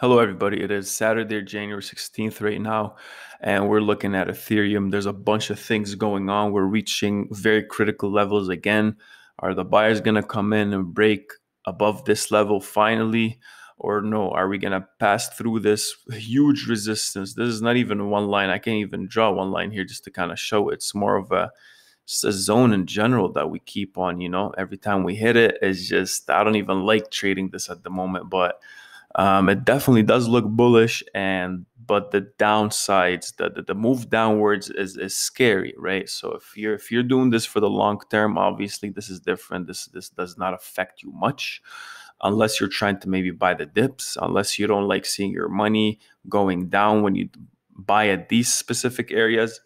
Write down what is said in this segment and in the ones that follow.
Hello, everybody. It is Saturday, January 16th, right now, and we're looking at Ethereum. There's a bunch of things going on. We're reaching very critical levels again. Are the buyers going to come in and break above this level finally? Or no, are we going to pass through this huge resistance? This is not even one line. I can't even draw one line here just to kind of show it. It's more of a, just a zone in general that we keep on, you know, every time we hit it, it's just, I don't even like trading this at the moment, but um, it definitely does look bullish, and but the downsides, the, the, the move downwards is is scary, right? So if you're if you're doing this for the long term, obviously this is different. This this does not affect you much, unless you're trying to maybe buy the dips. Unless you don't like seeing your money going down when you buy at these specific areas.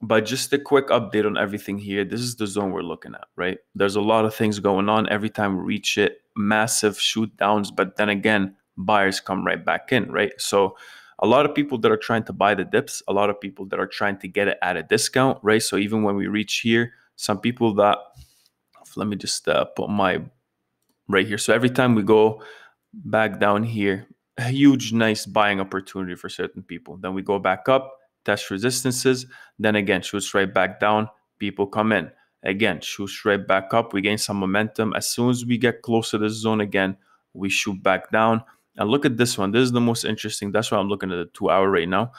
But just a quick update on everything here. This is the zone we're looking at, right? There's a lot of things going on. Every time we reach it, massive shoot downs. But then again, buyers come right back in, right? So a lot of people that are trying to buy the dips, a lot of people that are trying to get it at a discount, right? So even when we reach here, some people that let me just uh, put my right here. So every time we go back down here, a huge nice buying opportunity for certain people. Then we go back up, test resistances, then again shoots right back down, people come in. Again, shoots right back up, we gain some momentum. As soon as we get close to this zone again, we shoot back down and look at this one. This is the most interesting. That's why I'm looking at the two hour right now.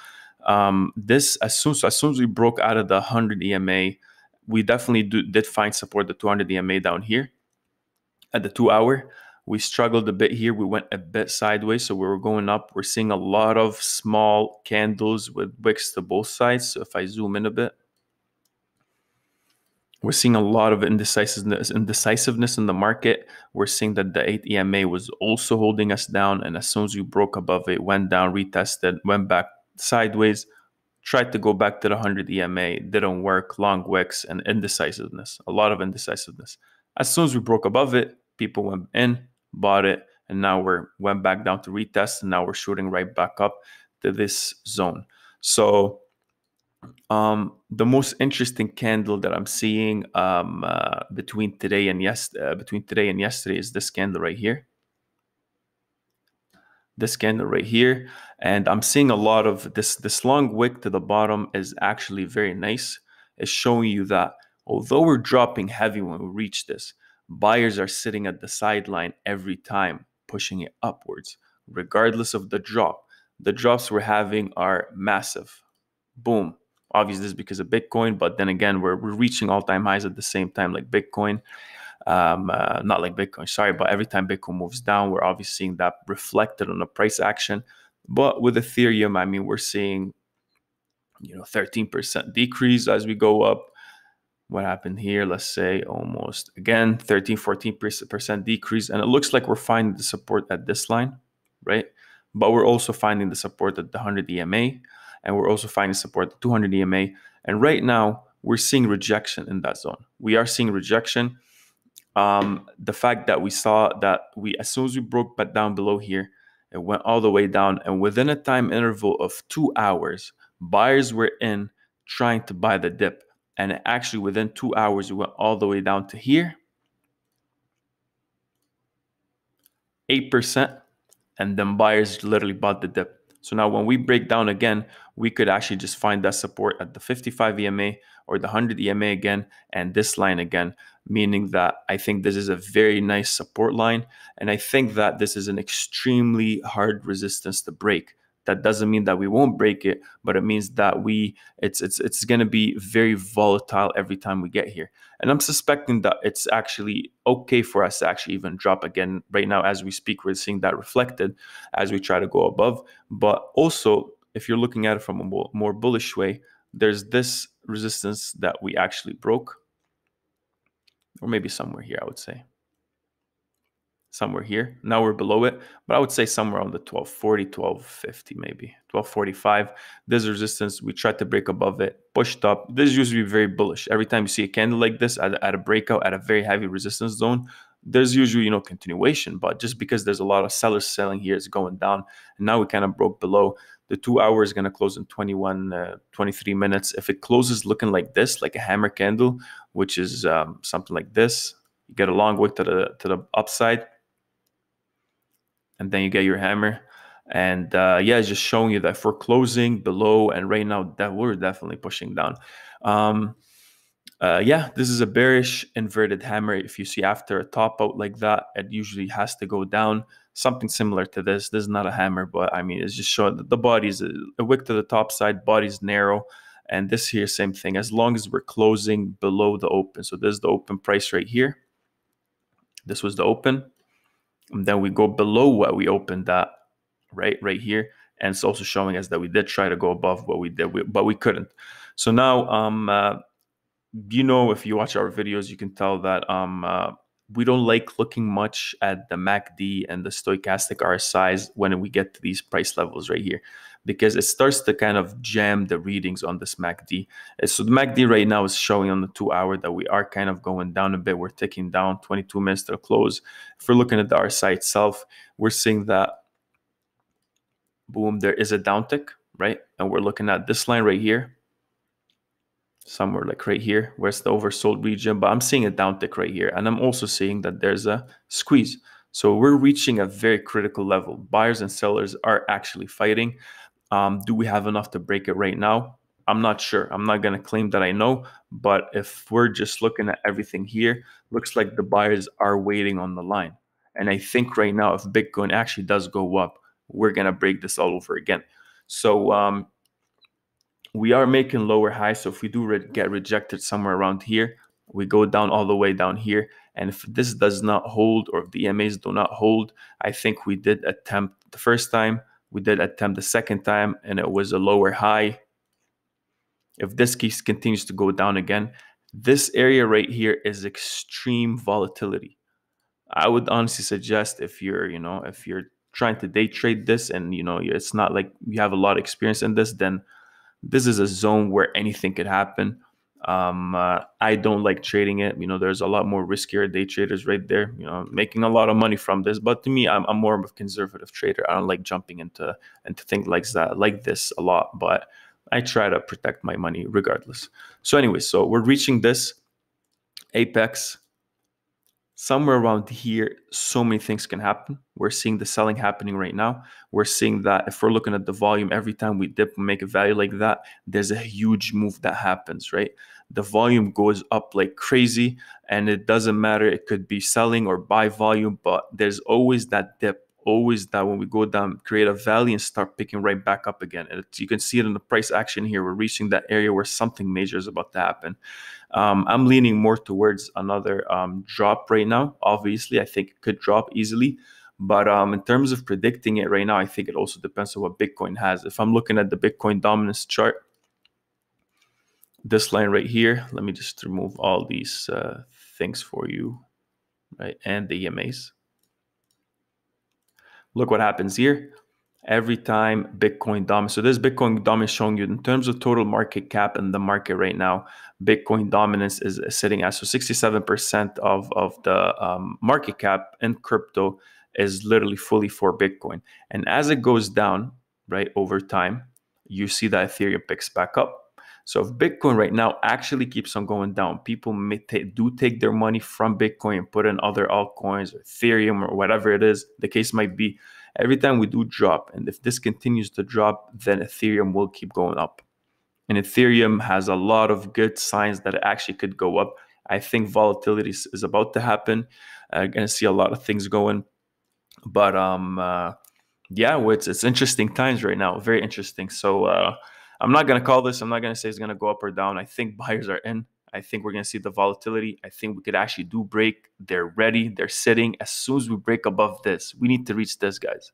Um, this as soon so as soon as we broke out of the 100 EMA, we definitely do, did find support the 200 EMA down here at the two hour. We struggled a bit here. We went a bit sideways, so we were going up. We're seeing a lot of small candles with wicks to both sides. So if I zoom in a bit, we're seeing a lot of indecisiveness indecisiveness in the market. We're seeing that the 8 EMA was also holding us down, and as soon as we broke above it, went down, retested, went back sideways, tried to go back to the 100 EMA, didn't work, long wicks, and indecisiveness, a lot of indecisiveness. As soon as we broke above it, people went in, bought it, and now we're went back down to retest, and now we're shooting right back up to this zone. So um, the most interesting candle that I'm seeing um, uh, between today and yes, uh, between today and yesterday is this candle right here. This candle right here, and I'm seeing a lot of this. This long wick to the bottom is actually very nice. It's showing you that although we're dropping heavy when we reach this, buyers are sitting at the sideline every time, pushing it upwards, regardless of the drop. The drops we're having are massive. Boom, Obviously, this is because of Bitcoin, but then again, we're, we're reaching all time highs at the same time, like Bitcoin. Um, uh, not like Bitcoin, sorry, but every time Bitcoin moves down, we're obviously seeing that reflected on the price action. But with Ethereum, I mean, we're seeing, you know, 13% decrease as we go up. What happened here? Let's say almost again 13, 14% decrease. And it looks like we're finding the support at this line, right? But we're also finding the support at the 100 EMA and we're also finding support at 200 EMA. And right now, we're seeing rejection in that zone. We are seeing rejection. Um, the fact that we saw that we, as soon as we broke back down below here, it went all the way down, and within a time interval of two hours, buyers were in trying to buy the dip, and actually within two hours, it went all the way down to here, eight percent, and then buyers literally bought the dip. So now when we break down again, we could actually just find that support at the 55 EMA or the 100 EMA again and this line again, meaning that I think this is a very nice support line. And I think that this is an extremely hard resistance to break that doesn't mean that we won't break it but it means that we it's it's it's going to be very volatile every time we get here. And i'm suspecting that it's actually okay for us to actually even drop again right now as we speak. We're seeing that reflected as we try to go above. But also if you're looking at it from a more bullish way there's this resistance that we actually broke or maybe somewhere here i would say somewhere here. Now we're below it, but I would say somewhere on the 1240, 1250, maybe 1245. This resistance. We tried to break above it, pushed up. This is usually very bullish. Every time you see a candle like this at, at a breakout at a very heavy resistance zone, there's usually you know continuation. But just because there's a lot of sellers selling here, it's going down. And now we kind of broke below. The two hours is going to close in 21, uh, 23 minutes. If it closes looking like this, like a hammer candle, which is um, something like this, you get a long way to the to the upside and then you get your hammer And uh, yeah, it's just showing you that for closing below and right now that we're definitely pushing down. Um, uh, yeah, this is a bearish inverted hammer. If you see after a top out like that, it usually has to go down. Something similar to this. This is not a hammer, but I mean, it's just showing that the body's a, a wick to the top side, body's narrow. And this here, same thing, as long as we're closing below the open. So this is the open price right here. This was the open. And then we go below what we opened at, right, right here. And it's also showing us that we did try to go above what we did, but we couldn't. So now, um, uh, you know, if you watch our videos, you can tell that um, uh, we don't like looking much at the MACD and the stochastic RSIs when we get to these price levels right here, because it starts to kind of jam the readings on this MACD. Uh, so the MACD right now is showing on the two hour that we are kind of going down a bit. We're taking down 22 minutes to close. If we're looking at the RSI itself, we're seeing that boom, there is a downtick, right? And we're looking at this line right here somewhere like right here where's the oversold region but i'm seeing a downtick right here and i'm also seeing that there's a squeeze so we're reaching a very critical level buyers and sellers are actually fighting um, do we have enough to break it right now i'm not sure i'm not going to claim that i know but if we're just looking at everything here looks like the buyers are waiting on the line and i think right now if bitcoin actually does go up we're going to break this all over again so um, we are making lower highs. So if we do re- get rejected somewhere around here, we go down all the way down here. And if this does not hold or if the EMAs do not hold, I think we did attempt the first time, we did attempt the second time, and it was a lower high. If this case continues to go down again, this area right here is extreme volatility. I would honestly suggest if you're, you know, if you're trying to day trade this and you know it's not like you have a lot of experience in this, then this is a zone where anything could happen. Um, uh, I don't like trading it. You know, there's a lot more riskier day traders right there. You know, making a lot of money from this. But to me, I'm, I'm more of a conservative trader. I don't like jumping into into things like that, like this a lot. But I try to protect my money regardless. So anyway, so we're reaching this apex somewhere around here, so many things can happen. We're seeing the selling happening right now. We're seeing that if we're looking at the volume, every time we dip and make a value like that, there's a huge move that happens, right? The volume goes up like crazy, and it doesn't matter. It could be selling or buy volume, but there's always that dip always that when we go down, create a valley and start picking right back up again. And you can see it in the price action here. We're reaching that area where something major is about to happen. Um, I'm leaning more towards another um, drop right now. Obviously, I think it could drop easily. But um, in terms of predicting it right now, I think it also depends on what Bitcoin has. If I'm looking at the Bitcoin dominance chart, this line right here, let me just remove all these uh, things for you, right? And the EMAs. Look what happens here every time Bitcoin dominance. So this Bitcoin dominance showing you in terms of total market cap in the market right now, Bitcoin dominance is sitting at so 67% of, of the um, market cap in crypto is literally fully for Bitcoin. And as it goes down, right, over time, you see that Ethereum picks back up. So if Bitcoin right now actually keeps on going down, people do take their money from Bitcoin and put in other altcoins or Ethereum or whatever it is the case might be every time we do drop, and if this continues to drop, then Ethereum will keep going up. And Ethereum has a lot of good signs that it actually could go up. I think volatility is about to happen. I'm going to see a lot of things going. But um, uh, yeah, it's, it's interesting times right now. Very interesting. So uh, I'm not going to call this. I'm not going to say it's going to go up or down. I think buyers are in. I think we're going to see the volatility. I think we could actually do break. They're ready. They're sitting. As soon as we break above this, we need to reach this, guys.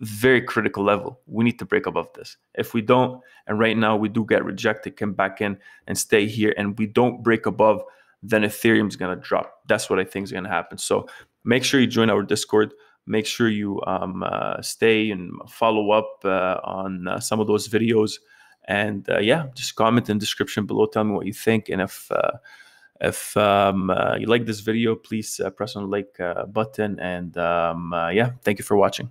Very critical level. We need to break above this. If we don't, and right now we do get rejected, come back in and stay here, and we don't break above, then Ethereum's going to drop. That's what I think is going to happen. So make sure you join our Discord. Make sure you um, uh, stay and follow up uh, on uh, some of those videos. And uh, yeah, just comment in the description below. Tell me what you think. And if uh, if um, uh, you like this video, please uh, press on the like uh, button. And um, uh, yeah, thank you for watching.